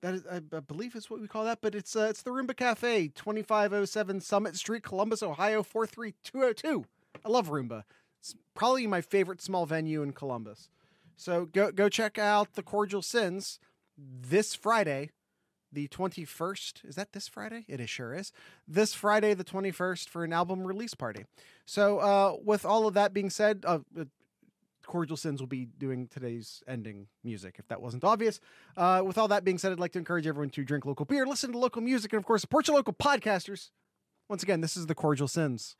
[SPEAKER 2] that is, I, believe is what we call that, but it's uh, it's the Rumba Cafe, 2507 Summit Street, Columbus, Ohio 43202. I love Rumba. It's probably my favorite small venue in Columbus. So go go check out the Cordial Sins this Friday, the 21st. Is that this Friday? It is sure is. This Friday, the 21st, for an album release party. So uh, with all of that being said, uh, Cordial Sins will be doing today's ending music, if that wasn't obvious. Uh, with all that being said, I'd like to encourage everyone to drink local beer, listen to local music, and of course, support your local podcasters. Once again, this is the Cordial Sins.